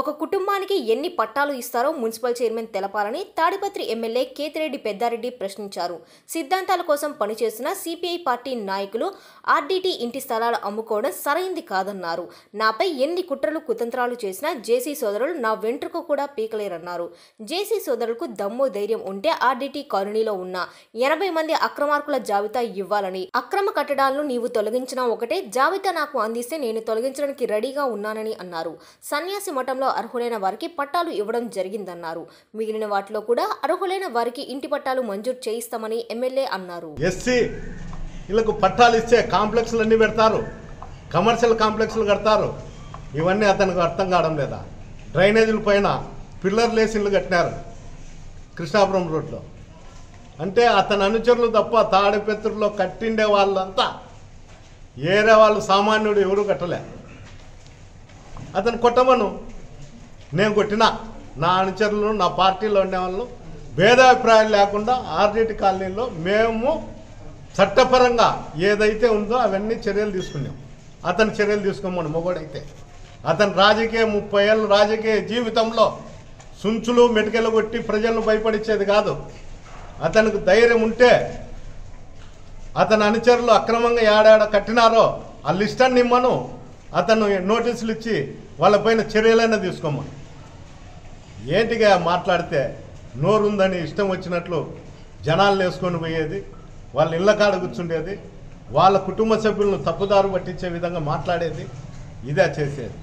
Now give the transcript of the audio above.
ఒక కుటుంబానికి ఎన్ని పట్టాలు ఇస్తారో మున్సిపల్ చైర్మన్ తెలపాలని తాడిపత్రి ఎమ్మెల్యే కేతిరెడ్డి పెద్దారెడ్డి ప్రశ్నించారు. సిద్ధాంతాల కోసం పనిచేస్తున్న సిపిఐ పార్టీ నాయకులు ఆర్డీటీ ఇంటి స్థలాలు అమ్ముకోవడం సరైంది కాదన్నారు. నాపై ఎన్ని కుట్రలు కుతంత్రాలు చేసినా జేసీ సోదరులు నా వెంట్రుకు కూడా పీకలేరన్నారు. జేసీ సోదరులకు దమ్ము ధైర్యం ఉంటే ఆర్డీటీ కాలనీలో ఉన్న ఎనభై మంది అక్రమార్కుల జాబితా ఇవ్వాలని అక్రమ కట్టడాలను నీవు తొలగించినా ఒకటే జాబితా నాకు అందిస్తే నేను తొలగించడానికి రెడీగా ఉన్నానని అన్నారు. సన్యాసి మఠంలో అర్హులైన వారికి పట్టాలు ఇవ్వడం జరిగిందన్నారు. మిగిలిన వాటిలో కూడా అర్హులైన వారికి ఇంటి పట్టాలు మంజూరు చేయిస్తామని ఎమ్మెల్యే అన్నారు. ఎస్సీ వీళ్ళకు పట్టాలు ఇచ్చే కాంప్లెక్స్లు అన్నీ పెడతారు. కమర్షియల్ కాంప్లెక్స్లు కడతారు. ఇవన్నీ అతనికి అర్థం కావడం లేదా? డ్రైనేజీల పైన పిల్లర్ లేసిన్లు కట్టినారు కృష్ణాపురం రోడ్లో. అంటే అతని అనుచరులు తప్ప తాడిపెత్తుల్లో కట్టిండే వాళ్ళంతా ఏరే వాళ్ళు సామాన్యుడు ఎవరు కట్టలే. అతను కొట్టమను నేను కొట్టినా. నా అనుచరులు నా పార్టీలో ఉండేవాళ్ళు భేదాభిప్రాయాలు లేకుండా ఆర్డీటీ కాలనీలో మేము చట్టపరంగా ఏదైతే ఉందో అవన్నీ చర్యలు తీసుకున్నాం. అతను చర్యలు తీసుకోమని మొగోడైతే. అతను రాజకీయ ముప్పై ఏళ్ళు రాజకీయ జీవితంలో సుంచులు మెటికలు కొట్టి ప్రజలను భయపడిచ్చేది కాదు. అతనికి ధైర్యం ఉంటే అతని అనుచరులు అక్రమంగా ఏడాడ కట్టినారో ఆ లిస్ట్ అన్ని ఇమ్మను. అతను నోటీసులు ఇచ్చి వాళ్ళపైన చర్యలైనా తీసుకోమని. ఏంటిగా మాట్లాడితే నోరుందని ఇష్టం వచ్చినట్లు జనాలు వేసుకొని పోయేది వాళ్ళ ఇళ్ళ కాడ కూర్చుండేది వాళ్ళ కుటుంబ సభ్యులను తప్పుదారు పట్టించే విధంగా మాట్లాడేది ఇదే చేసేది.